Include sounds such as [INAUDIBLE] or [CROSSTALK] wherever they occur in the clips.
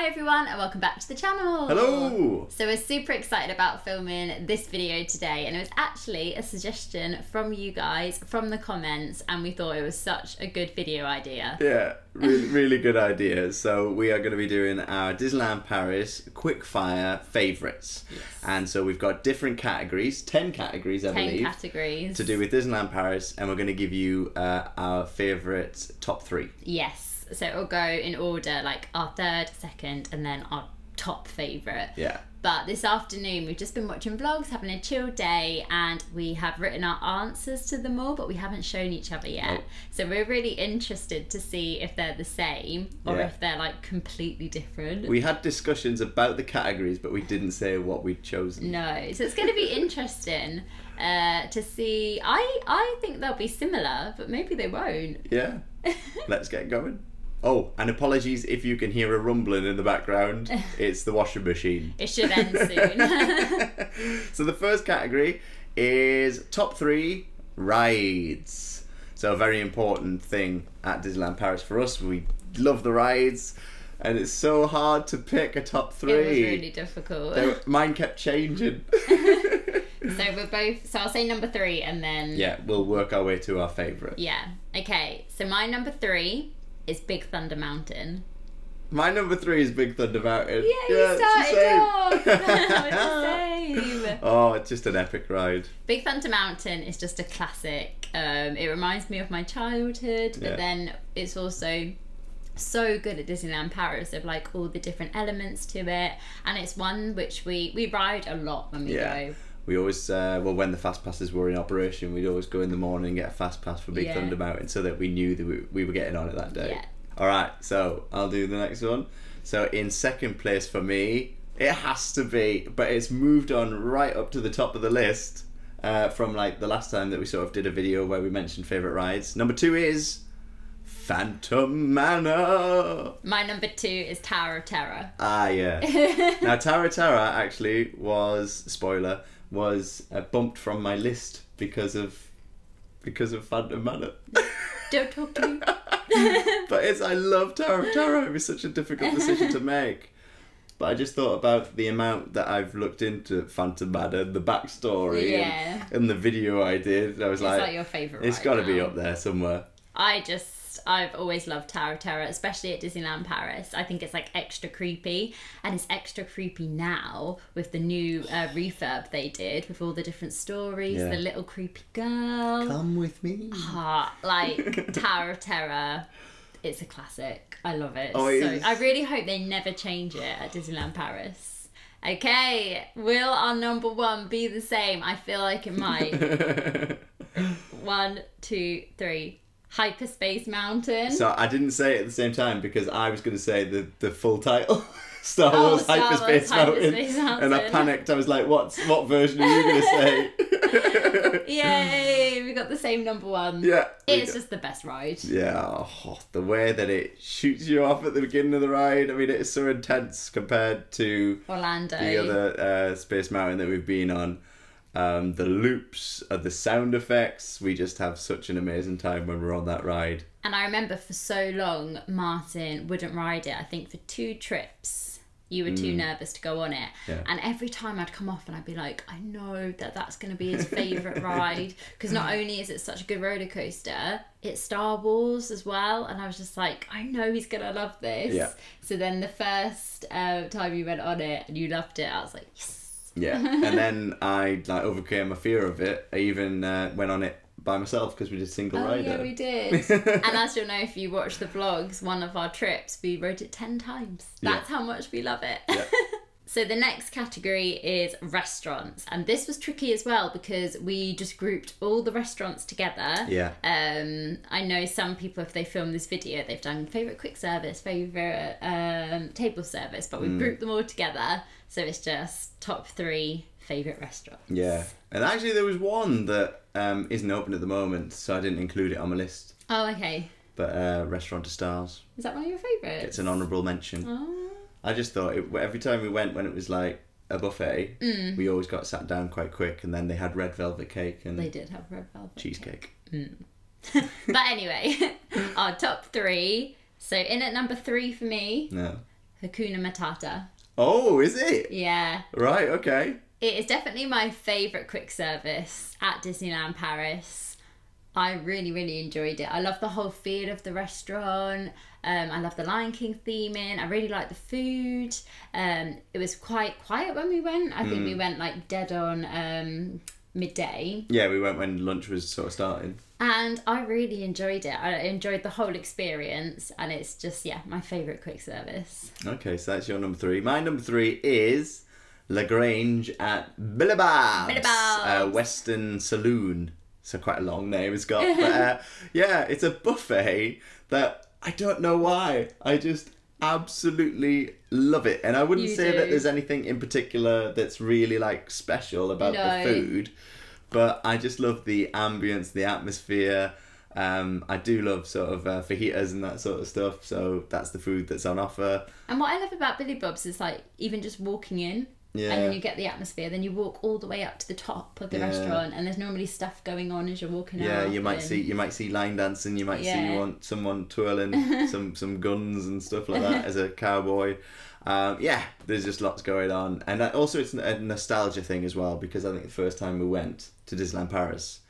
Hi everyone and welcome back to the channel. Hello. So we're super excited about filming this video today and it was actually a suggestion from you guys from the comments and we thought it was such a good video idea. Yeah, [LAUGHS] really, really good idea. So we are going to be doing our Disneyland Paris quickfire favourites. Yes. And so we've got different categories, 10 categories I 10 believe, categories. to do with Disneyland Paris and we're going to give you uh, our favourite top three. Yes. So it'll go in order like our third, second and then our top favourite. Yeah. But this afternoon, we've just been watching vlogs, having a chill day, and we have written our answers to them all, but we haven't shown each other yet. Nope. So we're really interested to see if they're the same or Yeah. if they're like completely different. We had discussions about the categories, but we didn't say what we'd chosen. no, so it's going to be [LAUGHS] interesting uh, to see. I I think they'll be similar, but maybe they won't. Yeah. [LAUGHS] Let's get going. Oh, and apologies if you can hear a rumbling in the background. [LAUGHS] It's the washing machine. It should end soon. [LAUGHS] so the first category is top three rides. So a very important thing at Disneyland Paris for us. We love the rides, and it's so hard to pick a top three. it was really difficult. They- [LAUGHS] Mine kept changing. so we're both. So I'll say number three, and then yeah, we'll work our way to our favourite. Yeah. Okay. So my number three is Big Thunder Mountain. My number three is Big Thunder Mountain. Yeah, you it's the started same. off. [LAUGHS] [LAUGHS] We're the same. Oh, it's just an epic ride. Big Thunder Mountain is just a classic. Um, it reminds me of my childhood, but Yeah. then it's also so good at Disneyland Paris of like all the different elements to it, and it's one which we we ride a lot when we Yeah. go. We always, uh, well, when the fast passes were in operation, we'd always go in the morning and get a fast pass for Big Yeah. Thunder Mountain so that we knew that we, we were getting on it that day. Yeah. All right, so I'll do the next one. So in second place for me, it has to be, but it's moved on right up to the top of the list uh, from like the last time that we sort of did a video where we mentioned favorite rides. Number two is Phantom Manor. My number two is Tower of Terror. Ah, yeah. [LAUGHS] now, Tower of Terror actually was spoiler was uh, bumped from my list because of because of Phantom Manor. [LAUGHS] Don't talk to me. [LAUGHS] but it's I love Tower of Terror. It was such a difficult decision to make. But I just thought about the amount that I've looked into Phantom Manor, the backstory, Yeah. and, and the video I did. And I was It's like, like your favourite. it's ride got to be up there somewhere. I just I've always loved Tower of Terror, especially at Disneyland Paris. I think it's like extra creepy, and it's extra creepy now with the new uh, refurb they did with all the different stories. Yeah. The little creepy girl, Come with me. Ah, like [LAUGHS] Tower of Terror. It's a classic. I love it. Oh, it so is. I really hope they never change it at Disneyland Paris. Okay, will our number one be the same? I feel like it might. [LAUGHS] One, two, three. Hyperspace Mountain. So I didn't say it at the same time because I was going to say the, the full title, [LAUGHS] Star Oh, Wars Star Wars Hyperspace, Mountain, and I panicked. I was like, "What's what version are you going to say?" [LAUGHS] [LAUGHS] Yay! We got the same number one. yeah, it's just the best ride. yeah. oh, the way that it shoots you off at the beginning of the ride. I mean, it's so intense compared to Orlando. the other uh, Space Mountain that we've been on. Um, the loops, uh, the sound effects. We just have such an amazing time when we're on that ride. And I remember for so long, Martyn wouldn't ride it. I think for two trips, you were too nervous to go on it. Mm. Yeah. And every time I'd come off and I'd be like, I know that that's going to be his favourite [LAUGHS] ride. Because not only is it such a good roller coaster, it's Star Wars as well. And I was just like, I know he's going to love this. Yeah. So then the first uh, time you went on it and you loved it, I was like, yes. Yeah, [LAUGHS] and then I like overcame my fear of it. I even uh, went on it by myself because we did single Oh rider. yeah, we did. [LAUGHS] and as you'll know if you watch the vlogs, one of our trips we rode it ten times. That's how much we love it. Yeah. [LAUGHS] so the next category is restaurants, and this was tricky as well because we just grouped all the restaurants together. Yeah. Um, I know some people, if they film this video, they've done favorite quick service, favorite um, table service, but we Mm. grouped them all together, so it's just top three favorite restaurants. Yeah, and actually there was one that um, isn't open at the moment, so I didn't include it on my list. Oh, okay. But uh, Restaurant des Stars, Is that one of your favorites? it's an honourable mention. Oh. I just thought it, every time we went when it was like a buffet, Mm. we always got sat down quite quick, and then they had red velvet cake and They did have red velvet. cheesecake. [LAUGHS] But anyway, [LAUGHS] our top three. So in at number three for me, No, Hakuna Matata. Oh, is it? Yeah. Right, okay. It is definitely my favourite quick service at Disneyland Paris. I really, really enjoyed it. I love the whole feel of the restaurant. Um, I love the Lion King theming. I really like the food. Um, it was quite quiet when we went. I think we went like dead on um, midday. Yeah, we went when lunch was sort of starting. And I really enjoyed it. I enjoyed the whole experience. And it's just, yeah, my favourite quick service. Okay, so that's your number three. My number three is La Grange at Billy Bob's. Uh, Western Saloon. So quite a long name it's got, but uh, [LAUGHS] yeah, it's a buffet that I don't know why. I just absolutely love it, and I wouldn't You say that there's anything in particular that's really like special about No. the food, but I just love the ambience, the atmosphere. Um, I do love sort of uh, fajitas and that sort of stuff, so that's the food that's on offer. And what I love about Billy Bob's is like even just walking in Yeah. and then you get the atmosphere, then you walk all the way up to the top of the Yeah. restaurant and there's normally stuff going on as you're walking out. Yeah, you might and- see you might see line dancing. You might see Yeah. one, someone twirling [LAUGHS] some some guns and stuff like that as a [LAUGHS] cowboy. Um, yeah, there's just lots going on, and also it's a nostalgia thing as well because I think the first time we went to Disneyland Paris,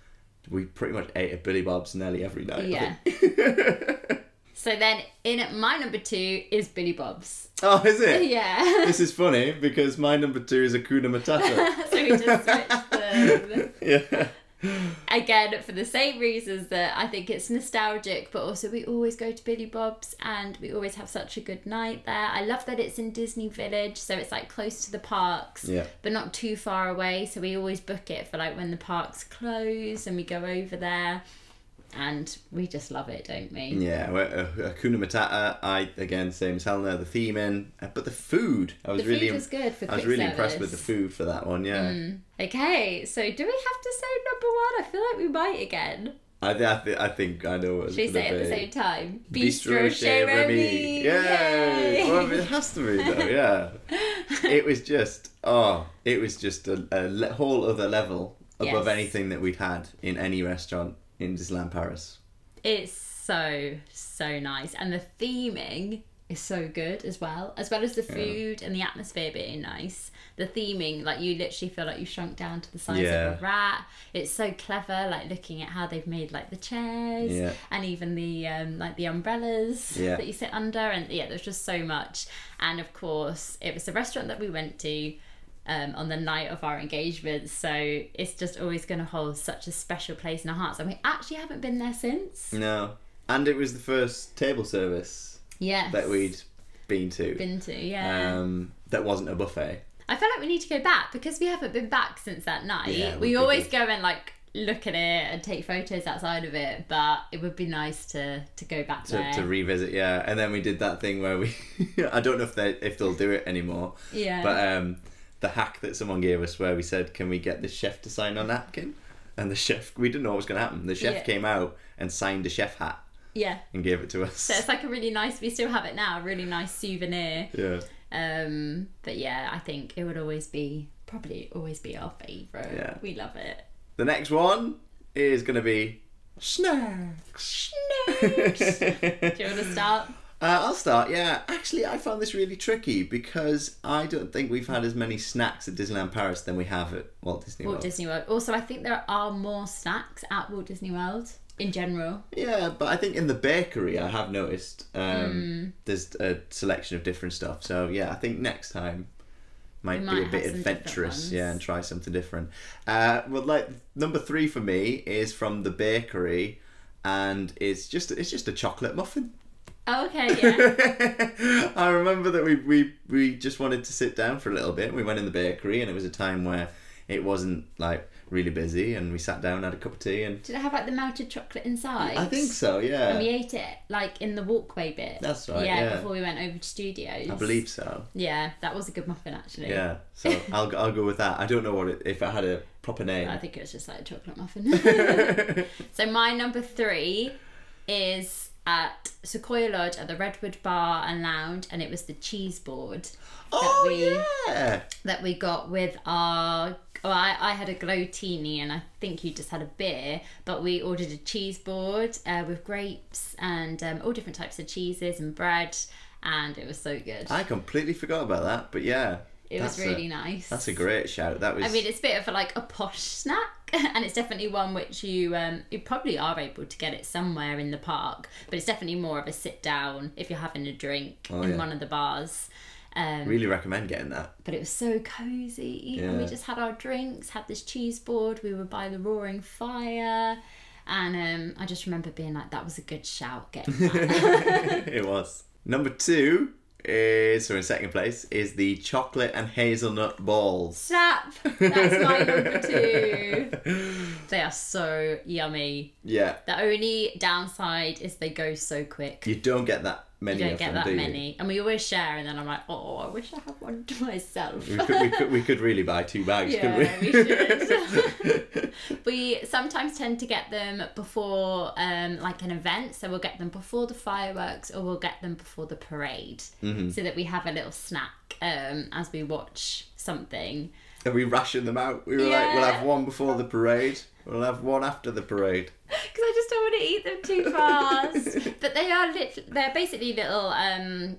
we pretty much ate at Billy Bob's nearly every night. Yeah. [LAUGHS] So then in my number two is Billy Bob's. oh, is it? [LAUGHS] Yeah. This is funny because my number two is Hakuna Matata. [LAUGHS] so we just switched them. [LAUGHS] yeah. Again, for the same reasons that I think it's nostalgic, but also we always go to Billy Bob's and we always have such a good night there. I love that it's in Disney Village, so it's like close to the parks, Yeah. but not too far away. So we always book it for like when the parks close and we go over there. And we just love it, don't we? Yeah, well, uh, Hakuna Matata. I again same as Helena. The theme in, but the food. I was The really food was good I was really impressed with the food for that one. Yeah, Okay, so do we have to say number one? I feel like we might again. I, th- I, th- I think I know what it's Should we gonna say it at the same time? Bistro Chez Remy. Yay! Well, it has to be though. [LAUGHS] Yeah, it was just oh, it was just a, a le- whole other level above Yes. anything that we'd had in any restaurant in Disneyland Paris. It's so, so nice. And the theming is so good as well. As well as the food and the atmosphere being nice. The theming, like you literally feel like you shrunk down to the size Yeah. of a rat. It's so clever, like looking at how they've made like the chairs Yeah. and even the um, like the umbrellas Yeah. that you sit under and yeah, there's just so much. And of course, it was the restaurant that we went to um, on the night of our engagement. So it's just always going to hold such a special place in our hearts. And we actually haven't been there since. No, and it was the first table service Yes. that we'd been to. been to, yeah. um, that wasn't a buffet. I feel like we need to go back because we haven't been back since that night. Yeah, we always good. go and like look at it and take photos outside of it, but it would be nice to to go back to, there. to revisit. Yeah, and then we did that thing where we [LAUGHS] I don't know if they if they'll do it anymore. Yeah. But um, the hack that someone gave us where we said, "Can we get the chef to sign on napkin?" And the chef, we didn't know what was going to happen. The chef Yeah. came out and signed a chef hat yeah. and gave it to us. So it's like a really nice. We still have it now. A really nice souvenir. yeah. Um, but yeah, I think it would always be probably always be our favorite. Yeah. We love it. The next one is going to be snacks. Snakes. [LAUGHS] Do you want to start? Uh, I'll start. Yeah, actually, I found this really tricky because I don't think we've had as many snacks at Disneyland Paris than we have at Walt Disney World. Walt Disney World. Also, I think there are more snacks at Walt Disney World in general. Yeah, but I think in the bakery, I have noticed um, Hmm. there's a selection of different stuff. So yeah, I think next time might, We be a bit have some different adventurous. Yeah, and try something different. Uh, well, like number three for me is from the bakery, and it's just it's just a chocolate muffin. Oh, okay, yeah. [LAUGHS] I remember that we, we we just wanted to sit down for a little bit. We went in the bakery, and it was a time where it wasn't like really busy, and we sat down, had a cup of tea, and Did it have like the melted chocolate inside? I think so. Yeah, And we ate it like in the walkway bit. That's right, Yeah, yeah. before we went over to studios. I believe so. Yeah, that was a good muffin actually. Yeah, so [LAUGHS] I'll I'll go with that. I don't know what it if it had a proper name I think it was just like a chocolate muffin. [LAUGHS] so my number three is at Sequoia Lodge at the Redwood Bar and Lounge, and it was the cheese board oh we- yeah, that we got with our. Well, I, I had a Glowtini and I think you just had a beer, but we ordered a cheese board uh, with grapes and um, all different types of cheeses and bread. and it was so good. I completely forgot about that, but yeah. it was really a, nice. That's a great shout. That was. I mean, it's a bit of a, like a posh snack, [LAUGHS] and it's definitely one which you um, you probably are able to get it somewhere in the park, but it's definitely more of a sit down if you're having a drink Oh, in yeah. one of the bars. Um, really recommend getting that. but it was so cozy, and we just had our drinks, had this cheese board. We were by the roaring fire, and um, I just remember being like, "That was a good shout." Getting that. [LAUGHS] it was. Number two is, so in second place, is the chocolate and hazelnut balls. Snap! That's my number two. [LAUGHS] They are so yummy. Yeah, The only downside is they go so quick. you don't get that many You don't get them, that do many, and we always share. And then I'm like, oh, I wish I had one to myself. We could, we, could, we could really buy two bags, Yeah, couldn't we? we should. [LAUGHS] we sometimes tend to get them before um, like an event, so we'll get them before the fireworks, or we'll get them before the parade, Mm-hmm. so that we have a little snack um, as we watch something. and we ration them out. We were like, we'll have one before the parade, we'll have one after the parade. because I just don't want to eat them too fast. [LAUGHS] but they are lit- they're basically little um,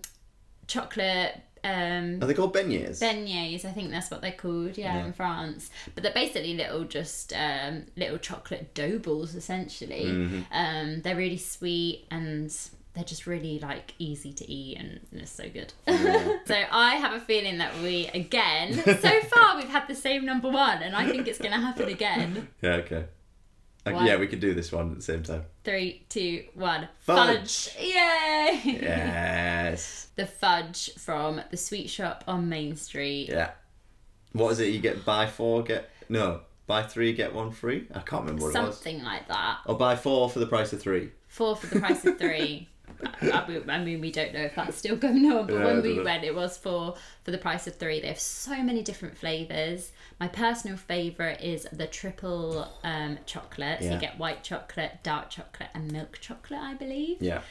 chocolate um, Are they called beignets? beignets. I think that's what they're called. Yeah, Yeah. in France. But they're basically little just um, little chocolate dough balls essentially. Mm-hmm. Um, they're really sweet and. They're just really like easy to eat and it's so good. [LAUGHS] so I have a feeling that we again so far we've had the same number one and I think it's gonna happen again. [LAUGHS] yeah, okay. One. yeah, we could do this one at the same time. Three, two, one. Fudge. Yay! Yes. [LAUGHS] the fudge from the sweet shop on Main Street. yeah. What is it? You get buy four, get no buy three, get one free. I can't remember what it was. Something like that. Or buy four for the price of three. Four for the price of three. [LAUGHS] I, I mean, we don't know if that's still going on, but Yeah, when we know. went, it was four for the price of three. They have so many different flavors. My personal favorite is the triple um, chocolate. So Yeah. you get white chocolate, dark chocolate, and milk chocolate, I believe. Yeah.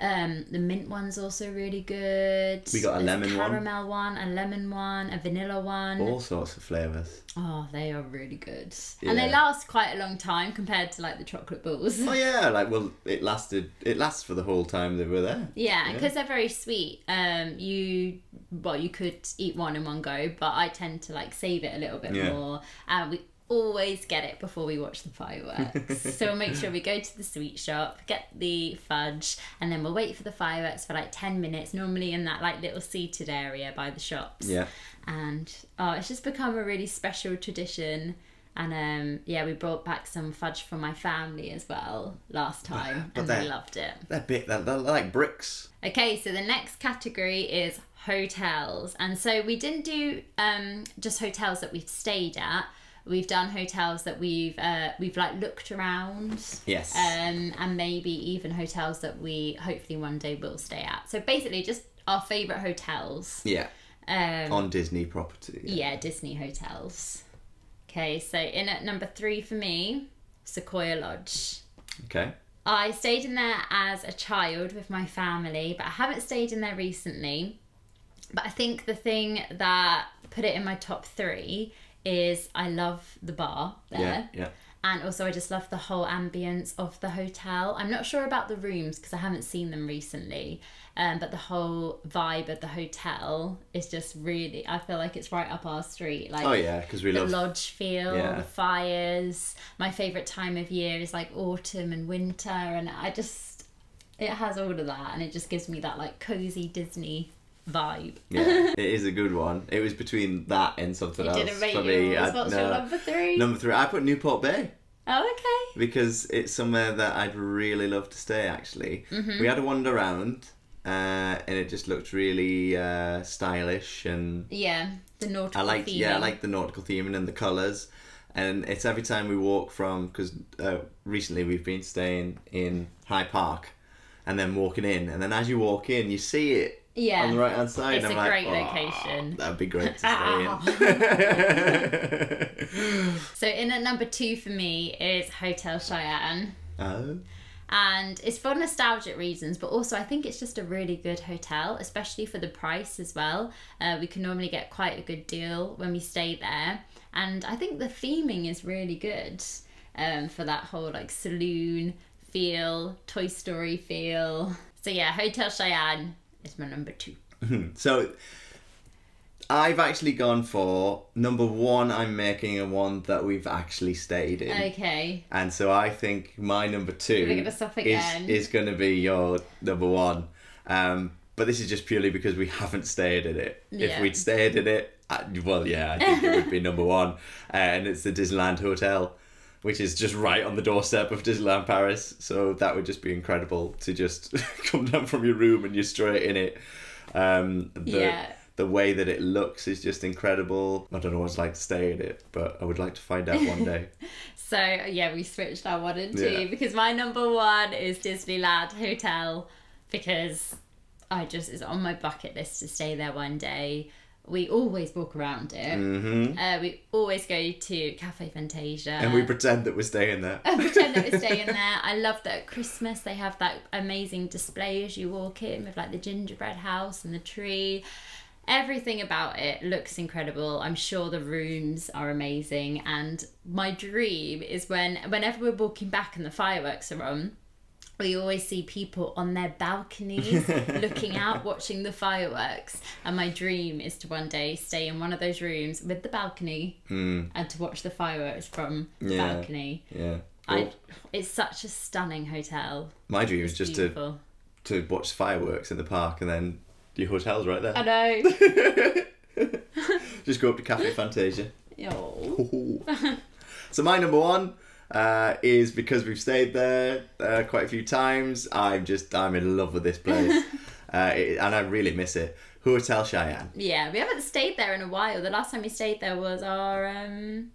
Um, the mint one's also really good. We got a There's lemon one. caramel one, a lemon one, a vanilla one. All sorts of flavours. Oh, they are really good, and they last quite a long time compared to like the chocolate balls. Oh yeah, like well, it lasted. It lasts for the whole time they were there. Yeah, because they're very sweet. Um, you well, you could eat one in one go, but I tend to like save it a little bit Yeah. more, and we always get it before we watch the fireworks. [LAUGHS] so we'll make sure we go to the sweet shop, get the fudge, and then we'll wait for the fireworks for like ten minutes. Normally in that like little seated area by the shops. Yeah. and oh, it's just become a really special tradition. And um, yeah, we brought back some fudge from my family as well last time, and they they- loved it. They're big. They're, they're like bricks. Okay, so the next category is hotels. And so we didn't do um, just hotels that we've stayed at. We've done hotels that we've uh, we've like looked around. Yes. Um, and maybe even hotels that we hopefully one day will stay at. So basically just our favourite hotels. yeah. Um, On Disney property. yeah, Disney hotels. Okay, so in at number three for me, Sequoia Lodge. Okay. I stayed in there as a child with my family, but I haven't stayed in there recently. But I think the thing that put it in my top three is I love the bar there. Yeah. Yeah. And also, I just love the whole ambience of the hotel. I'm not sure about the rooms because I haven't seen them recently. Um, but the whole vibe of the hotel is just really, I feel like it's right up our street. Like, Oh yeah, because we the love. lodge feel, Yeah. the fires. My favourite time of year is like autumn and winter, and I just it has all of that, and it just gives me that like cozy Disney vibe. yeah, [LAUGHS] it is a good one. It was between that and something You else for me. I- What's no. your number three? Number three, I put Newport Bay oh, okay. because it's somewhere that I'd really love to stay. Actually, Mm-hmm. we had a wander around, uh, and it just looked really uh, stylish and Yeah, the nautical I like yeah, I like the nautical theming and the colours. And it's every time we walk from because uh, recently we've been staying in High Park, and then walking in, and then as you walk in, you see it Yeah. on the right hand side. It's a like, great "Oh, location." That'd be great to stay in. [LAUGHS] So in at number two for me is Hotel Cheyenne. oh, and it's for nostalgic reasons but also i think it's just a really good hotel especially for the price as well uh, we can normally get quite a good deal when we stay there and i think the theming is really good um, for that whole like saloon feel toy story feel so yeah hotel cheyenne is my number two. So I've actually gone for number one. I'm making a one that we've actually stayed in, Okay. and so I think my number two We're gonna stop is is going to be your number one. Um, but this is just purely because we haven't stayed in it. If we'd stayed in it, I, well, yeah, I think it would be [LAUGHS] number one, and it's the Disneyland Hotel. Which is just right on the doorstep of Disneyland Paris, so that would just be incredible to just [LAUGHS] come down from your room and you're straight in it. Um, the, Yeah. the way that it looks is just incredible. I don't know what it's like to stay in it, but I would like to find out one day. [LAUGHS] So yeah, we switched our one and two Yeah. because my number one is Disneyland Hotel because I just it's on my bucket list to stay there one day. We always walk around it. hmm Uh, we always go to Cafe Fantasia. And we pretend that we're staying there. I pretend that we're staying [LAUGHS] there. I love that at Christmas they have that amazing display as you walk in with like the gingerbread house and the tree. Everything about it looks incredible. I'm sure the rooms are amazing. And my dream is when whenever we're walking back and the fireworks are on, we always see people on their balconies [LAUGHS] looking out, watching the fireworks. And my dream is to one day stay in one of those rooms with the balcony Mm, and to watch the fireworks from the Yeah. balcony. yeah. I, it's such a stunning hotel. my dream is just to, to watch fireworks in the park and then your hotel's right there. I know. [LAUGHS] [LAUGHS] just go up to Cafe Fantasia. Oh. so my number one uh, is because we've stayed there uh, quite a few times. I'm just I'm in love with this place, [LAUGHS] uh, it, and I really miss it. Hotel Cheyenne. Yeah, we haven't stayed there in a while. The last time we stayed there was our um,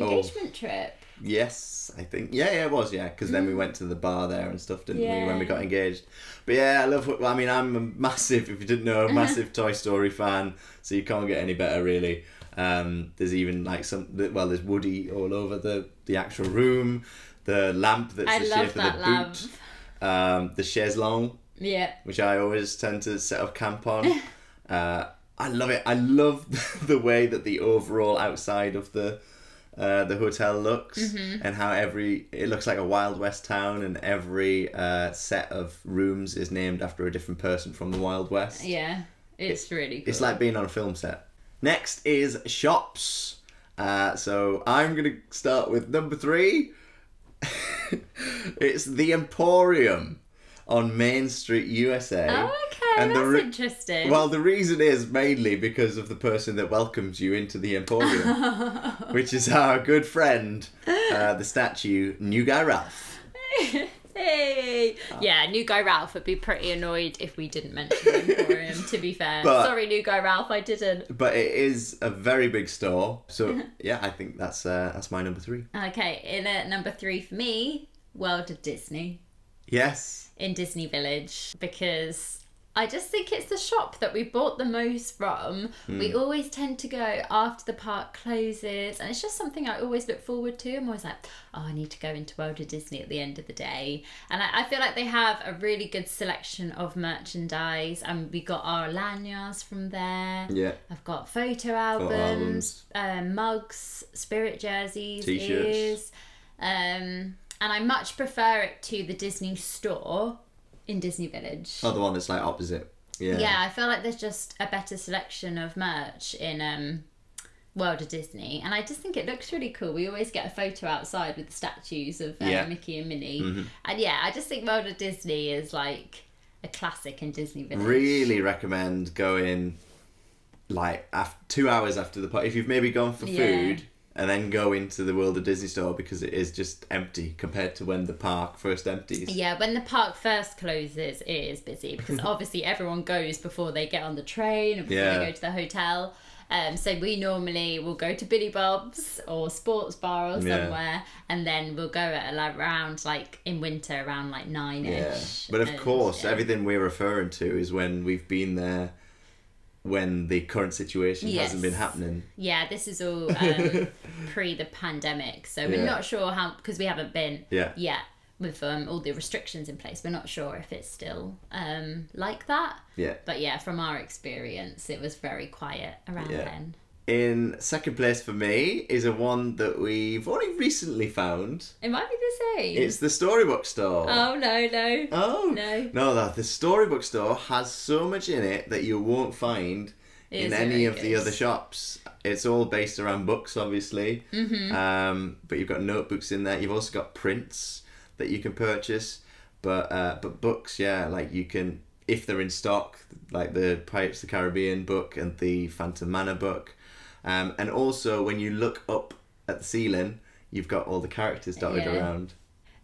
Oh. engagement trip. Yes, I think yeah, yeah, it was yeah. Because then we went to the bar there and stuff, didn't we? When we got engaged. But yeah, I love. Well, I mean, I'm a [LAUGHS] massive. If you didn't know, a [LAUGHS] massive Toy Story fan. So you can't get any better, really. Um, there's even like some. Well, there's Woody all over the the actual room. The lamp that's I the love shape of the lamp. boot. Um, the chaise longue, Yeah. which I always tend to set up camp on. [LAUGHS] uh, I love it. I love [LAUGHS] the way that the overall outside of the uh, the hotel looks Mm-hmm. and how every it looks like a Wild West town and every uh, set of rooms is named after a different person from the Wild West. Yeah. It's really cool. It's like being on a film set. Next is shops. Uh, so I'm gonna start with number three. [LAUGHS] it's the Emporium on Main Street, USA. Oh, okay. And that's re- interesting. Well, the reason is mainly because of the person that welcomes you into the Emporium, [LAUGHS] which is our good friend, uh, the statue, New Guy Ralph. Hey. Yeah, new guy Ralph would be pretty annoyed if we didn't mention the Emporium, to be fair. But- Sorry, new guy Ralph, I didn't. But it is a very big store, so [LAUGHS] yeah, I think that's uh, that's my number three. Okay, in at number three for me, World of Disney. Yes. in Disney Village because I just think it's the shop that we bought the most from. Hmm. We always tend to go after the park closes, and it's just something I always look forward to. I'm always like, oh, I need to go into World of Disney at the end of the day. And I, I feel like they have a really good selection of merchandise, and we got our lanyards from there. Yeah. I've got photo albums, um, mugs, spirit jerseys, T-shirts. Um, and I much prefer it to the Disney store in Disney Village. Oh, the one that's like opposite. Yeah. Yeah, I feel like there's just a better selection of merch in um, World of Disney, and I just think it looks really cool. We always get a photo outside with the statues of uh, Yeah. Mickey and Minnie, Mhm. and yeah, I just think World of Disney is like a classic in Disney Village. Really recommend going like after two hours after the party. If you've maybe gone for Yeah. food and then go into the World of Disney store because it is just empty compared to when the park first empties. Yeah, when the park first closes, it is busy because [LAUGHS] obviously everyone goes before they get on the train and before Yeah. they go to the hotel. Um, so we normally will go to Billy Bob's or Sports Bar or Yeah. somewhere, and then we'll go at like around like in winter around like nine Yeah. ish. But of course, everything we're referring to is when we've been there when the current situation hasn't been happening. Yeah, this is all um, [LAUGHS] pre the pandemic, so we're Yeah. not sure how because we haven't been Yeah. yet with um, all the restrictions in place. We're not sure if it's still um, like that. Yeah. But yeah, from our experience, it was very quiet around Yeah. then. In second place for me is a one that we've only recently found. It might be the same. It's the Storybook Store. Oh no no. Oh No. No, that the Storybook Store has so much in it that you won't find It in any of the other shops. It's all based around books, obviously. Mm-hmm. Um, but you've got notebooks in there. You've also got prints that you can purchase. But uh, but books, yeah, like you can if they're in stock, like the Pirates of the Caribbean book and the Phantom Manor book. Um, and also when you look up at the ceiling, you've got all the characters dotted Yeah. around.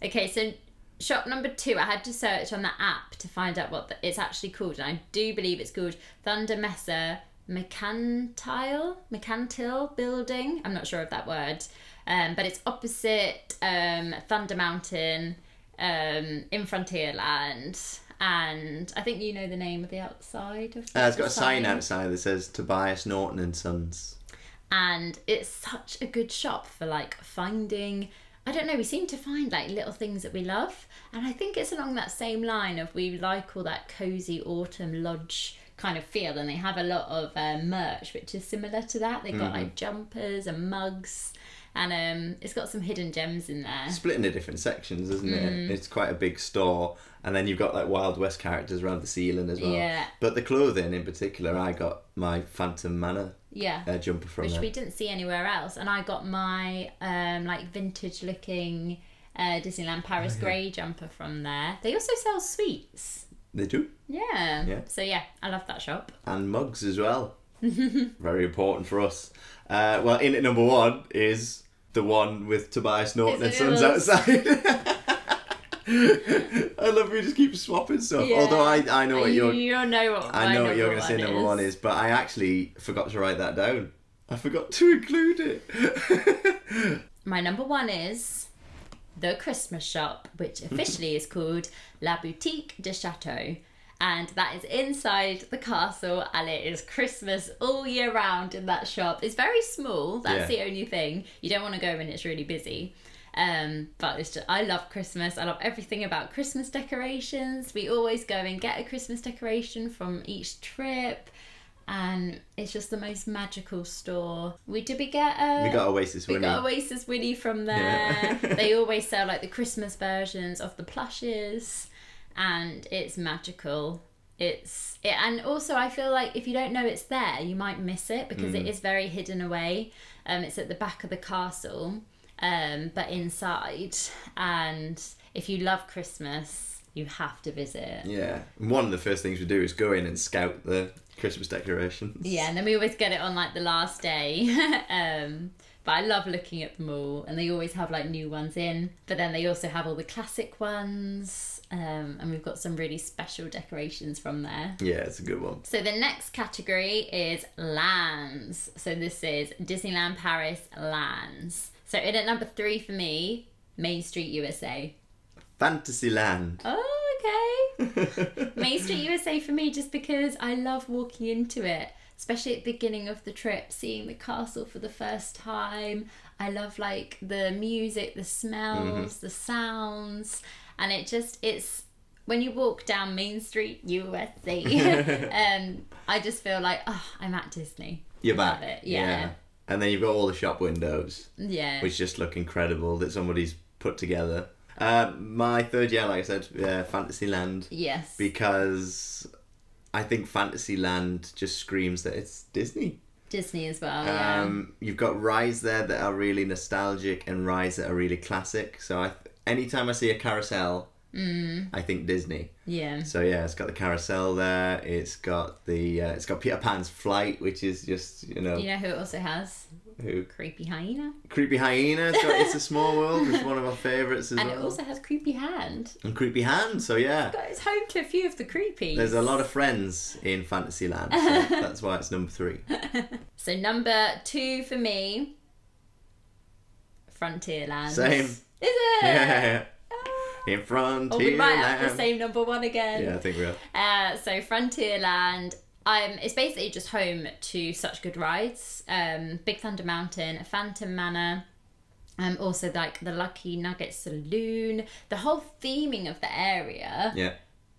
Okay, so shop number two, I had to search on the app to find out what the, it's actually called, and I do believe it's called Thunder Mesa Mercantile Mercantile Building. I'm not sure of that word, um, but it's opposite um, Thunder Mountain um, in Frontierland. And I think you know the name of the outside of the Uh, it's got a sign sign. outside that says Tobias Norton and Sons. And it's such a good shop for like finding i don't know we seem to find like little things that we love and i think it's along that same line of we like all that cozy autumn lodge kind of feel and they have a lot of uh, merch which is similar to that they've got like jumpers and mugs and um, it's got some hidden gems in there split into different sections, isn't Mm. it? It's quite a big store, and then you've got like Wild West characters around the ceiling as well. Yeah. But the clothing in particular, I got my Phantom Manor yeah uh, jumper from which there. we didn't see anywhere else. And I got my um, like vintage looking uh, Disneyland Paris Oh, grey jumper from there. They also sell sweets. They do, Yeah. Yeah. So yeah, I love that shop. and mugs as well. [LAUGHS] Very important for us. Uh, well, in at number one is the one with Tobias Norton and Sons outside. [LAUGHS] [LAUGHS] I love we just keep swapping stuff. Although I, I know what you're You don't know what I know what you're going to say number one is, but I actually forgot to write that down. I forgot to include it. [LAUGHS] My number one is the Christmas shop, which officially is called La Boutique de Chateau. And that is inside the castle, and it is Christmas all year round in that shop. It's very small, that's Yeah. the only thing. You don't want to go when it's really busy. Um, but it's just, I love Christmas. I love everything about Christmas decorations. We always go and get a Christmas decoration from each trip, and it's just the most magical store. We did we get a we got Oasis we winning. got Oasis Winnie from there. Yeah. [LAUGHS] they always sell like the Christmas versions of the plushes, and it's magical. It's it, and also I feel like if you don't know it's there, you might miss it because Mm. it is very hidden away. Um, it's at the back of the castle, um, but inside. And if you love Christmas, you have to visit. Yeah. And one of the first things we do is go in and scout the Christmas decorations. Yeah, and then we always get it on like the last day. [LAUGHS] um, but I love looking at them all, and they always have like new ones in. But then they also have all the classic ones, um, and we've got some really special decorations from there. Yeah, it's a good one. So the next category is lands. So this is Disneyland Paris lands. So in at number three for me, Main Street USA. Fantasyland. Oh, okay. [LAUGHS] Main Street USA for me just because I love walking into it, especially at the beginning of the trip, seeing the castle for the first time. I love like the music, the smells, the sounds, and it just it's when you walk down Main Street USA, [LAUGHS] [LAUGHS] um, I just feel like oh, I'm at Disney. You're Love back. it, yeah. And then you've got all the shop windows, Yeah. which just look incredible that somebody's put together. Uh, my third, year, like I said, yeah, Fantasyland. yes. Because I think Fantasyland just screams that it's Disney. Disney as well. Yeah. Um, you've got rides there that are really nostalgic and rides that are really classic. So I, anytime I see a carousel, Mm. I think Disney. yeah. So yeah, it's got the carousel there. It's got the uh, it's got Peter Pan's flight, which is just you know You know who it also has? who Creepy hyena. creepy hyena. It's, got, it's a small [LAUGHS] world. It's one of our favourites as And well. it also has creepy hand. and creepy hand. So yeah, It's home to a few of the creepies. there's a lot of friends in Fantasyland. So [LAUGHS] that's why it's number three. [LAUGHS] So number two for me, Frontierland. Same. Is it? Yeah. In Frontierland. Or we might have the same number one again. Yeah, I think we are. Uh, so Frontierland, um, it's basically just home to such good rides. Um, Big Thunder Mountain, Phantom Manor, um, also like the Lucky Nugget Saloon. The whole theming of the area Yeah,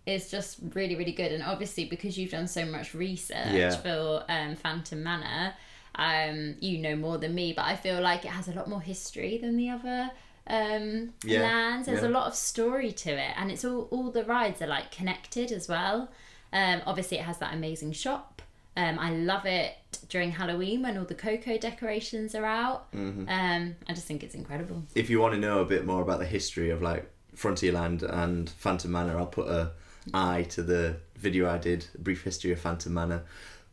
is just really really good and obviously because you've done so much research Yeah. for um, phantom manor um, you know more than me, but I feel like it has a lot more history than the other um, Yeah, lands. There's yeah. a lot of story to it, and it's all all the rides are like connected as well. Um, obviously, it has that amazing shop. Um, I love it during Halloween when all the cocoa decorations are out. Mm-hmm. Um, I just think it's incredible. If you want to know a bit more about the history of like Frontierland and Phantom Manor, I'll put a eye to the video I did, a brief history of Phantom Manor.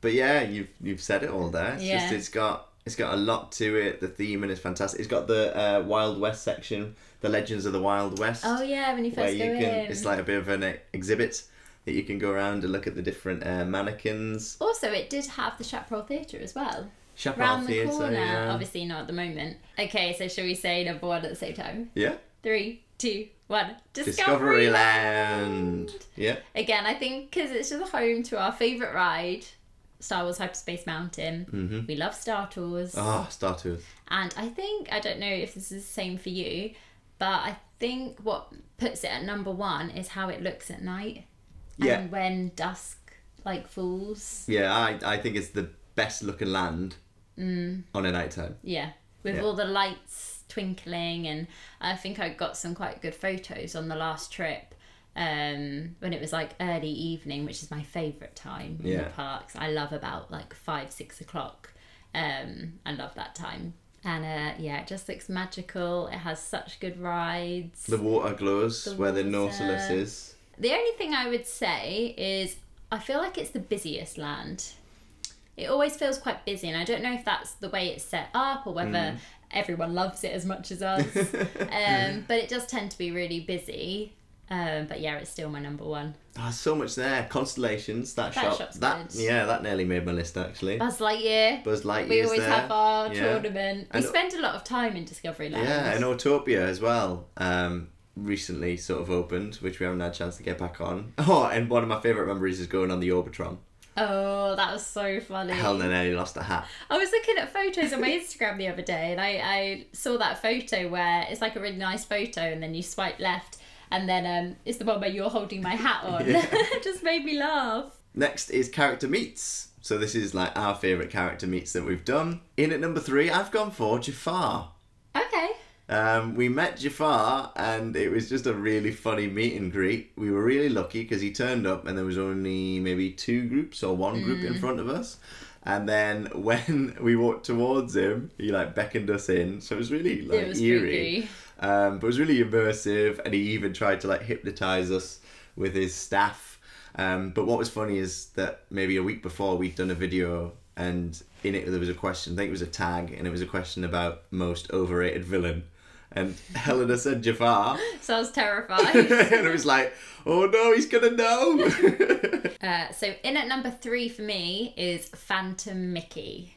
But yeah, you've you've said it all there. It's Yeah. just it's got it's got a lot to it. The theme and it's fantastic. It's got the uh, Wild West section, the Legends of the Wild West. Oh yeah, when you where first you go can in. it's like a bit of an e- exhibit that you can go around and look at the different uh, mannequins. Also, it did have the Chaparral Theatre as well. Chaparral Round the Theatre, corner. yeah. Obviously, not at the moment. Okay, so shall we say number one at the same time? Yeah. Three, two, one. Discovery Land. Yeah. Again, I think because it's just home to our favourite ride, Star Wars Hyperspace Mountain. Mm-hmm. We love Star Tours. Oh, Star Tours. And I think, I don't know if this is the same for you, but I think what puts it at number one is how it looks at night. Yeah. And when dusk like falls. Yeah, I, I think it's the best looking land on a night time. Yeah. With Yeah. all the lights twinkling and I think I got some quite good photos on the last trip. Um, when it was like early evening, which is my favourite time in the parks. I love about like five, six o'clock. Um, I love that time. And uh, yeah, it just looks magical. It has such good rides. The water glows The where the. Nautilus is. The only thing I would say is I feel like it's the busiest land. It always feels quite busy, and I don't know if that's the way it's set up or whether Hmm. everyone loves it as much as us. [LAUGHS] um, but it does tend to be really busy. Um, but yeah, it's still my number one. Oh, so much there. Constellations, that, That shop. shop's that good. yeah, that nearly made my list actually. Buzz Lightyear. Buzz Lightyear's we always there. have our Yeah. tournament. We And- spend a lot of time in Discovery Land. Yeah, and Autopia as well. Um, recently sort of opened, which we haven't had a chance to get back on. [LAUGHS] Oh, and one of my favourite memories is going on the Orbitron. Oh, that was so funny. Helen Ellie lost a hat. I was looking at photos on my Instagram the other day and I, I saw that photo where it's like a really nice photo and then you swipe left and then um, it's the one where you're holding my hat on. [LAUGHS] Yeah. [LAUGHS] just made me laugh. Next is character meets. So this is like our favourite character meets that we've done. In at number three, I've gone for Jafar. Okay. Um, we met Jafar and it was just a really funny meet and greet. We were really lucky because he turned up and there was only maybe two groups or one group in front of us. And then [LAUGHS] when we walked towards him, he like beckoned us in. So it was really like it was eerie. spooky. Um, but it was really immersive, and he even tried to like hypnotize us with his staff. Um, but what was funny is that maybe a week before we'd done a video, and in it there was a question. I think it was a tag, and it was a question about most overrated villain. And [LAUGHS] Helena said Jafar, So I was terrified. [LAUGHS] and it was like, oh no, he's gonna know. [LAUGHS] Uh, so in at number three for me is Phantom Mickey.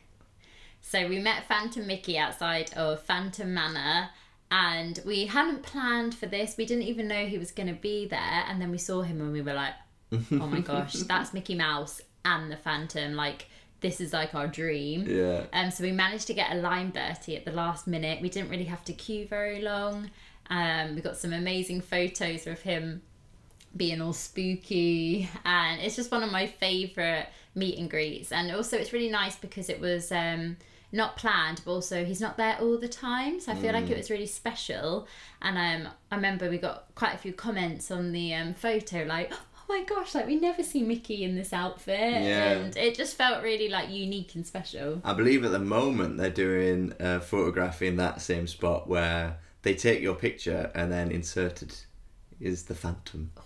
So we met Phantom Mickey outside of Phantom Manor, and we hadn't planned for this. We didn't even know he was going to be there, and then we saw him and we were like, "Oh my [LAUGHS] gosh, that's Mickey Mouse and the Phantom! Like this is like our dream." yeah. Um, so we managed to get a line Bertie at the last minute. We didn't really have to queue very long. Um, we got some amazing photos of him being all spooky, and it's just one of my favorite meet and greets. And also, it's really nice because it was um, not planned, but also he's not there all the time. So I feel like it was really special. And um, I remember we got quite a few comments on the um, photo, like. [GASPS] Oh my gosh, like we never see Mickey in this outfit. Yeah. And it just felt really like unique and special. I believe at the moment they're doing a photography in that same spot where they take your picture and then inserted is the Phantom. [SIGHS]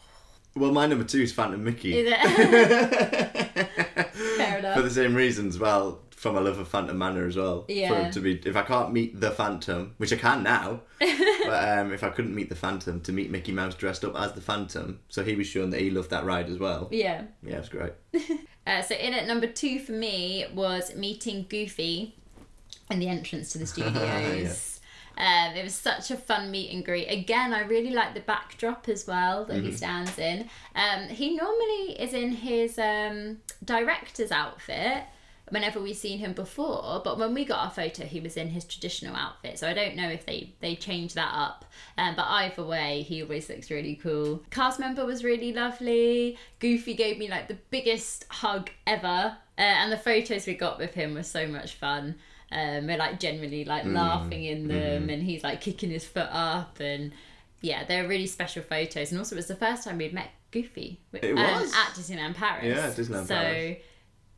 Well, my number two is Phantom Mickey. Is it? [LAUGHS] [LAUGHS] Fair enough. For the same reasons, well, for my love of Phantom Manor as well. Yeah. to be, if I can't meet the Phantom, which I can now, [LAUGHS] but um, if I couldn't meet the Phantom, to meet Mickey Mouse dressed up as the Phantom, so he was showing that he loved that ride as well. yeah. Yeah, it was great. [LAUGHS] Uh, so in at number two for me was meeting Goofy in the entrance to the [LAUGHS] studios. Um, it was such a fun meet and greet. Again, I really like the backdrop as well that he stands in. Um, he normally is in his um, director's outfit whenever we've seen him before, but when we got our photo, he was in his traditional outfit. So I don't know if they they changed that up. Um, but either way, he always looks really cool. Cast member was really lovely. Goofy gave me like the biggest hug ever. Uh, and the photos we got with him were so much fun. Um, we're like genuinely like Mm, laughing in them, mm-hmm. and he's like kicking his foot up, and yeah, they're really special photos. And also, it was the first time we'd met Goofy. It um, was. at Disneyland Paris. Yeah, Disneyland so, Paris.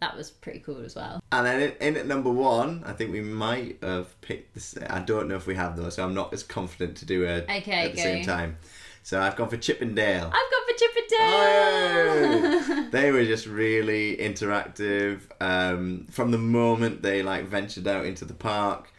That was pretty cool as well. And then in, in at number one, I think we might have picked this. I don't know if we have though, so I'm not as confident to do it Okay, at the go. same time. So I've gone for Chip 'n' Dale. I've gone for Chip 'n' Dale. Oh, [LAUGHS] they were just really interactive. Um, from the moment they like ventured out into the park,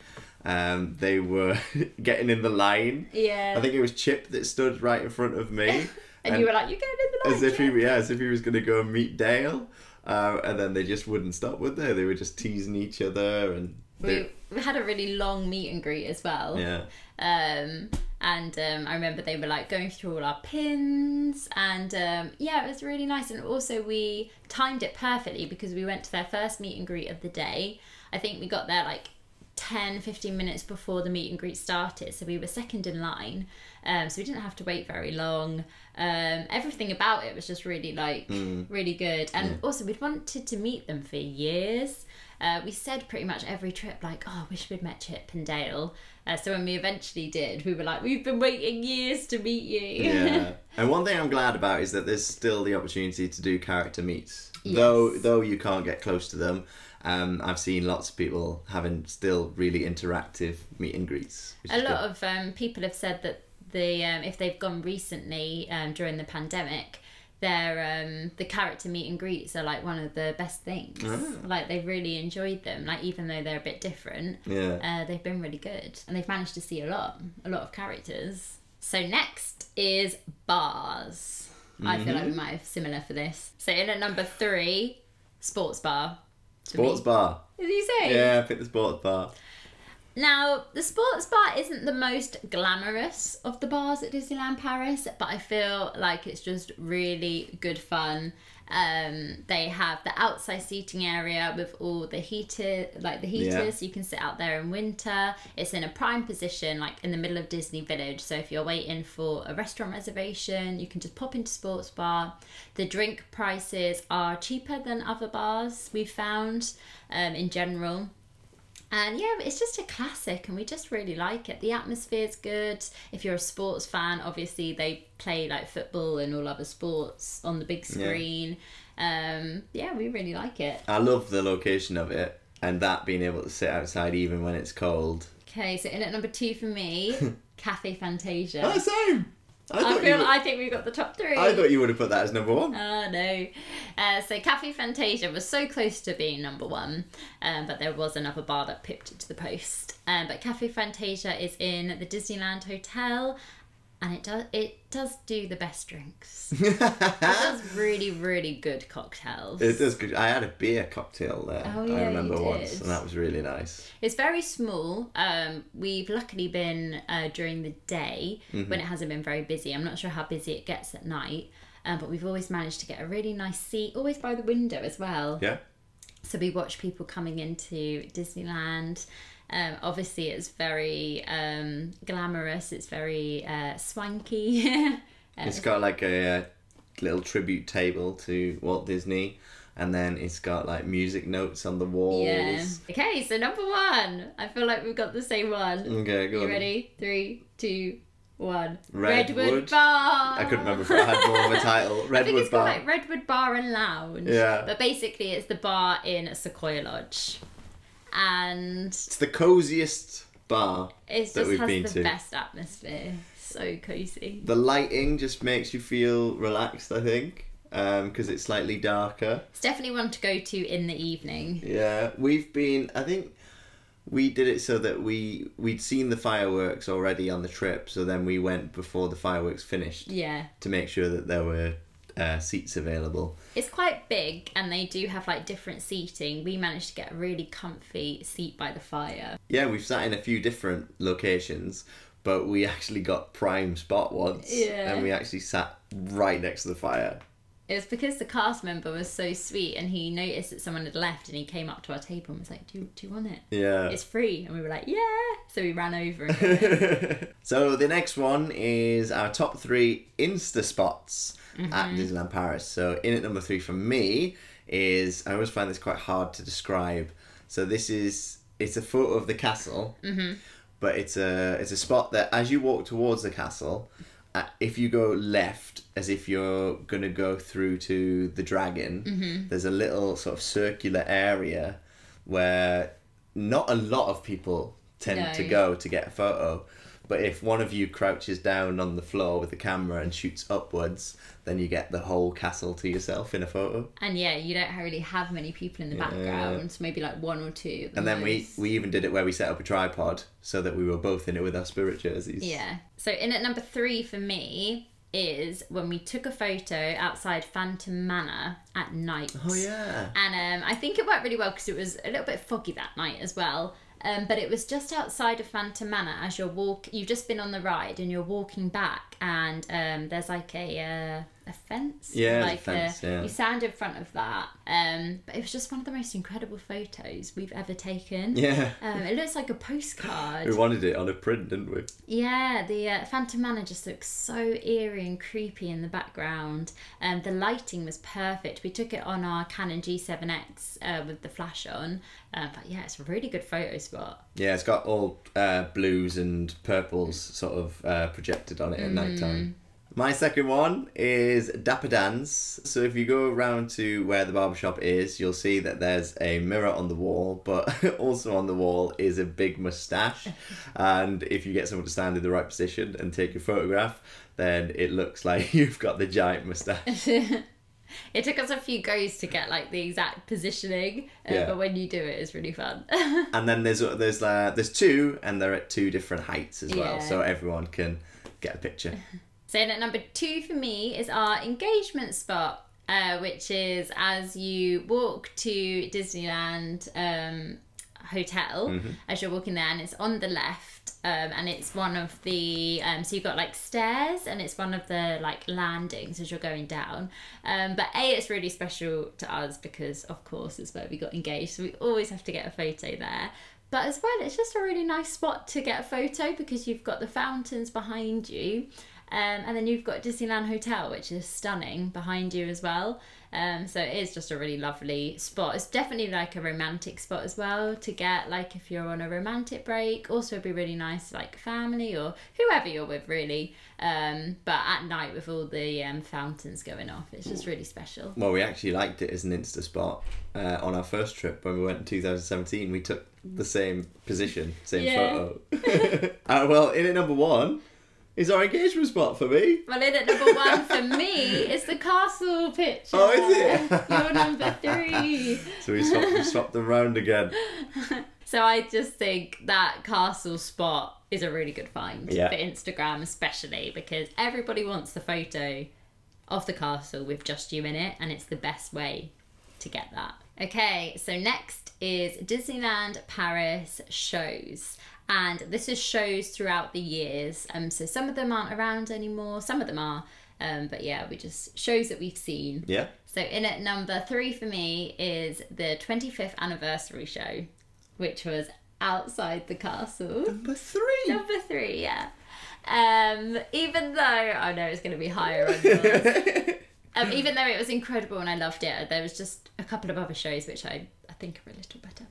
um, they were [LAUGHS] getting in the line. yeah. I think it was Chip that stood right in front of me, [LAUGHS] and, you were like, "You're going in the line?" as line." if he yeah, as if he was going to go and meet Dale. Uh, and then they just wouldn't stop, would they? They were just teasing each other, and they, we, we had a really long meet and greet as well. yeah, Um, and um, I remember they were like going through all our pins, and um, yeah, it was really nice. And also, we timed it perfectly because we went to their first meet and greet of the day. I think we got there like 10 15 minutes before the meet and greet started, so we were second in line. Um, so we didn't have to wait very long. Um, everything about it was just really like really good, and also we'd wanted to meet them for years. Uh, we said pretty much every trip, like, oh, I wish we'd met Chip 'n' Dale. Uh, so when we eventually did, we were like, we've been waiting years to meet you. yeah. and one thing I'm glad about is that there's still the opportunity to do character meets, though Yes. though you can't get close to them. Um, I've seen lots of people having still really interactive meet and greets. A lot good. of um, people have said that the um, if they've gone recently um, during the pandemic, their um, the character meet and greets are like one of the best things. Ah. Like they've really enjoyed them. Like even though they're a bit different, yeah. uh, they've been really good, and they've managed to see a lot, a lot of characters. So next is bars. I feel like Mm-hmm. we might have similar for this. So in at number three, sports bar. Sports me. bar. Did you say? Yeah, pick the sports bar. Now, the sports bar isn't the most glamorous of the bars at Disneyland Paris, but I feel like it's just really good fun. Um, they have the outside seating area with all the heater, like the heaters, Yeah. so you can sit out there in winter. It's in a prime position, like in the middle of Disney Village. So if you're waiting for a restaurant reservation, you can just pop into sports bar. The drink prices are cheaper than other bars we've found um, in general. And yeah, it's just a classic, and we just really like it. The atmosphere's good. If you're a sports fan, obviously they play like football and all other sports on the big screen. Yeah. Um, yeah, we really like it. I love the location of it and that being able to sit outside even when it's cold. Okay, so in at number two for me, [LAUGHS] Cafe Fantasia. Oh, same. I, I feel. I think we've got the top three. I thought you would have put that as number one. Oh no. Uh, so Cafe Fantasia was so close to being number one, um, but there was another bar that pipped it to the post. Um, but Cafe Fantasia is in the Disneyland Hotel, and it does it does do the best drinks. [LAUGHS] It does really really good cocktails. It does good. I had a beer cocktail there. Oh, I yeah, remember you once, and that was really nice. It's very small. Um, we've luckily been uh, during the day Mm-hmm. when it hasn't been very busy. I'm not sure how busy it gets at night, um, but we've always managed to get a really nice seat, always by the window as well. Yeah. So we watch people coming into Disneyland. Um, obviously, it's very um, glamorous. It's very uh, swanky. [LAUGHS] It's got like a, uh little tribute table to Walt Disney, and then it's got like music notes on the walls. yeah. Okay, so number one. I feel like we've got the same one. Okay, go you on. ready? Three, two, one. Redwood. Bar. I couldn't remember if it had more of a title. [LAUGHS] I think Redwood it's called Bar. like Redwood Bar and Lounge. Yeah. But basically, it's the bar in Sequoia Lodge, and It's the coziest bar. it That just we've has been the to. best atmosphere. So cozy. The lighting just makes you feel relaxed. I think um, because it's slightly darker. It's definitely one to go to in the evening. Yeah, we've been. I think we did it so that we we'd seen the fireworks already on the trip, so then we went before the fireworks finished Yeah. to make sure that there were uh, seats available. It's quite big and they do have like different seating. We managed to get a really comfy seat by the fire. Yeah, we've sat in a few different locations, but we actually got prime spot once, Yeah. and we actually sat right next to the fire. It was because the cast member was so sweet and he noticed that someone had left and he came up to our table and was like, Do you, do you want it? Yeah. It's free. And we were like, Yeah. So we ran over and [LAUGHS] so the next one is our top three Insta spots at Mm-hmm. Disneyland Paris. So in at number three for me is I always find this quite hard to describe. So this is it's a photo of the castle, but it's a it's a spot that as you walk towards the castle, uh, if you go left as if you're gonna go through to the dragon, there's a little sort of circular area where not a lot of people tend to go to get a photo. But if one of you crouches down on the floor with the camera and shoots upwards, then you get the whole castle to yourself in a photo. And yeah, you don't really have many people in the background, maybe like one or two. the And then we, we even did it where we set up a tripod so that we were both in it with our spirit jerseys. Yeah. So in at number three for me is when we took a photo outside Phantom Manor at night. Oh yeah. And um, I think it worked really well because it was a little bit foggy that night as well. Um, but it was just outside of Phantom Manor as you're walk. You've just been on the ride and you're walking back, and um, there's like a uh, a fence. Yeah, there's a like fence, yeah. You stand in front of that. Um, but it was just one of the most incredible photos we've ever taken. Yeah. Um, it looks like a postcard. We wanted it on a print, didn't we? Yeah, the uh, Phantom Manor just looks so eerie and creepy in the background. Um, the lighting was perfect. We took it on our Canon G7X uh, with the flash on. Uh, but yeah, it's a really good photo spot. Yeah, it's got all uh, blues and purples sort of uh, projected on it at night time. Hmm. My second one is Dapper Dan's. So if you go around to where the barbershop is, you'll see that there's a mirror on the wall, but [LAUGHS] also on the wall is a big moustache. [LAUGHS] and if you get someone to stand in the right position and take your photograph, then it looks like [LAUGHS] you've got the giant moustache. It took us a few goes to get like the exact positioning, uh, Yeah. but when you do it, it's really fun. [LAUGHS] and then there's there's uh, there's two, and they're at two different heights as well, Yeah. so everyone can get a picture. [LAUGHS] So at number two for me is our engagement spot, uh, which is as you walk to Disneyland um, Hotel, as you're walking there, and it's on the left, um, and it's one of the um, so you've got like stairs, and it's one of the like landings as you're going down. Um, but a it's really special to us because of course it's where we got engaged, so we always have to get a photo there. But as well, it's just a really nice spot to get a photo because you've got the fountains behind you. Um, and then you've got Disneyland Hotel, which is stunning behind you as well. Um, so it is just a really lovely spot. It's definitely like a romantic spot as well to get, like if you're on a romantic break. Also, it'd be really nice, like family or whoever you're with, really. Um, but at night with all the um, fountains going off, it's just really special. Well, we actually liked it as an Insta spot uh, on our first trip when we went in 2017. We took the same position, same Yeah. photo. [LAUGHS] uh, well, in at number one is our engagement spot for me. Well, in at number one for me is the castle picture. Oh, is it? You're number three. [LAUGHS] So we swapped, we swapped them round again. [LAUGHS] So I just think that castle spot is a really good find Yeah. for Instagram, especially because everybody wants the photo of the castle with just you in it, and it's the best way to get that. Okay, so next is Disneyland Paris shows. And this is shows throughout the years. Um, so some of them aren't around anymore, some of them are. Um, but yeah, we just shows that we've seen. Yeah. So in at number three for me is the 25th anniversary show, which was outside the castle. Number three. Number three, yeah. Um, even though I know it's going to be higher on yours, [LAUGHS] um, even though it was incredible and I loved it, there was just a couple of other shows which I, I think are a little better,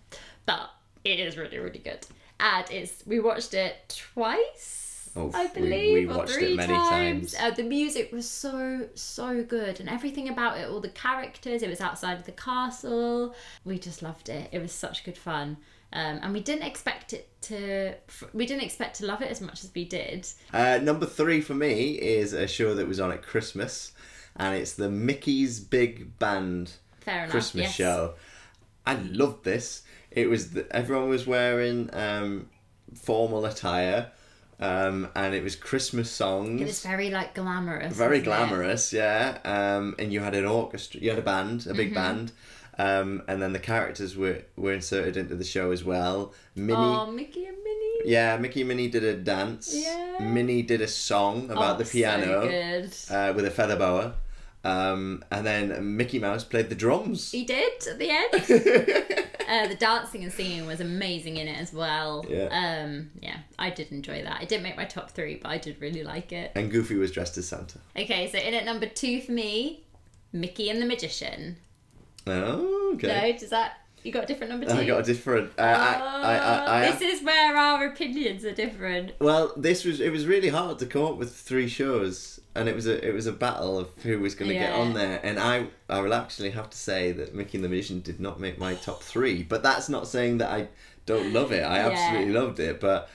but it is really really good. And it's we watched it twice, Oh, I believe, we or watched it three many times. times. Uh, the music was so so good, and everything about it, all the characters. It was outside of the castle. We just loved it. It was such good fun. Um, and we didn't expect it to. We didn't expect to love it as much as we did. Uh, number three for me is a show that was on at Christmas, and it's the Mickey's Big Band. Christmas yes. show. I loved this. It was the, everyone was wearing um, formal attire, um, and it was Christmas songs. It was very like glamorous. very wasn't it? glamorous, yeah. Um, and you had an orchestra, you had a band, a big Mm-hmm. band, um, and then the characters were were inserted into the show as well. Minnie, Oh, Mickey and Minnie. yeah, Mickey and Minnie did a dance. Yeah. Minnie did a song about Oh, the piano So good. uh, with a feather boa, um, and then Mickey Mouse played the drums. He did at the end. [LAUGHS] uh, the dancing and singing was amazing in it as well. Yeah. Um, yeah, I did enjoy that. It didn't make my top three, but I did really like it. and Goofy was dressed as Santa. Okay, so in at number two for me, Mickey and the Magician. Oh, okay. No, does that you got a different number two? I got a different. Uh, I, I, I, I, this is where our opinions are different. Well, this was it was really hard to come up with three shows, and it was a it was a battle of who was going to get on there. And I I will actually have to say that Mickey and the Magician did not make my top three, but that's not saying that I don't love it. I Yeah. absolutely loved it, but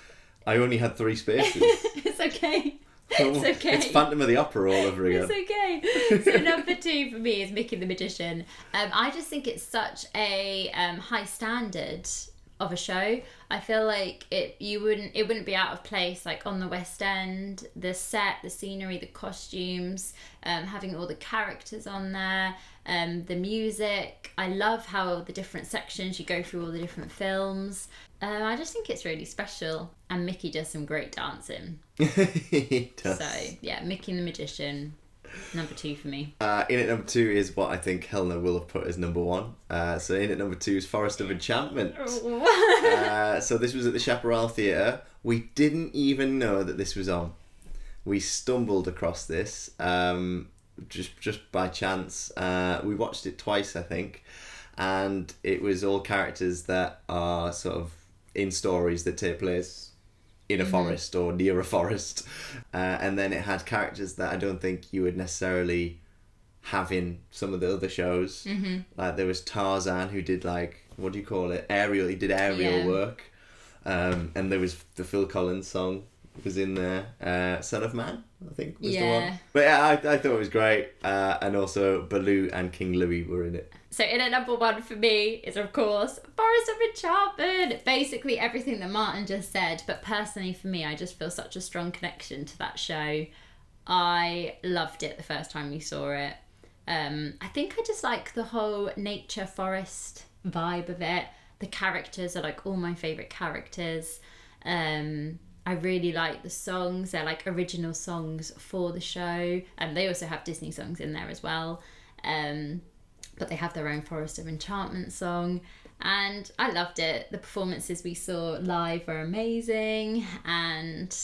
I only had three spaces. [LAUGHS] it's okay. It's okay. It's Phantom of the Opera all over again. It's okay. So number two for me is Mickey the Magician. Um, I just think it's such a um, high standard of a show. I feel like it you wouldn't it wouldn't be out of place like on the West End. The set, the scenery, the costumes, um, having all the characters on there, um, the music. I love how the different sections you go through all the different films. Um, I just think it's really special, and Mickey does some great dancing. [LAUGHS] So yeah, Mickey and the Magician, number two for me. Uh, in at number two is what I think Helena will have put as number one. Uh, so in at number two is Forest of Enchantment. uh, so this was at the Chaparral Theatre. We didn't even know that this was on. We stumbled across this um, just just by chance. Uh, we watched it twice, I think, and it was all characters that are sort of in stories that take place in a forest or near a forest, uh, and then it had characters that I don't think you would necessarily have in some of the other shows. Mm-hmm. Like there was Tarzan who did like what do you call it? Aerial. He did aerial Yeah. work, um, and there was the Phil Collins song was in there. Uh, Son of Man, I think was the one. But yeah, I, I thought it was great, uh, and also Baloo and King Louie were in it. So in at number one for me is of course Forest of Enchantment. Basically everything that Martyn just said, but personally for me, I just feel such a strong connection to that show. I loved it the first time we saw it. Um, I think I just like the whole nature forest vibe of it. The characters are like all my favorite characters. Um, I really like the songs. They're like original songs for the show, and they also have Disney songs in there as well. Um, but they have their own Forest of Enchantment song. And I loved it. The performances we saw live were amazing. And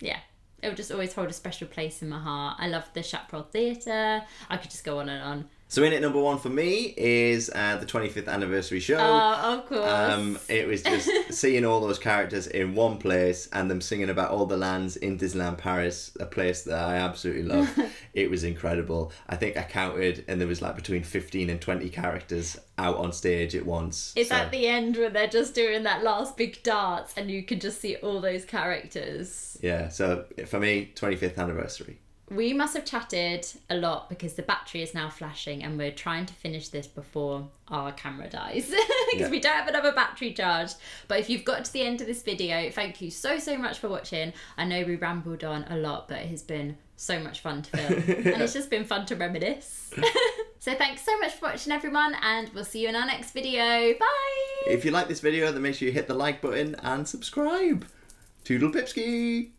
yeah, it will just always hold a special place in my heart. I love the Chaparral Theatre. I could just go on and on. So in at number one for me is uh, the 25th anniversary show. Oh, of course. Um, it was just [LAUGHS] seeing all those characters in one place and them singing about all the lands in Disneyland Paris, a place that I absolutely love. [LAUGHS] it was incredible. I think I counted and there was like between 15 and 20 characters out on stage at once. it's So, at the end when they're just doing that last big dance and you can just see all those characters. Yeah, so for me, 25th anniversary. We must have chatted a lot because the battery is now flashing and we're trying to finish this before our camera dies [LAUGHS] because Yeah. we don't have another battery charged. But if you've got to the end of this video, thank you so, so much for watching. I know we rambled on a lot, but it has been so much fun to film [LAUGHS] and it's just been fun to reminisce. [LAUGHS] so thanks so much for watching everyone and we'll see you in our next video. Bye! If you like this video, then make sure you hit the like button and subscribe. Toodle Pipski!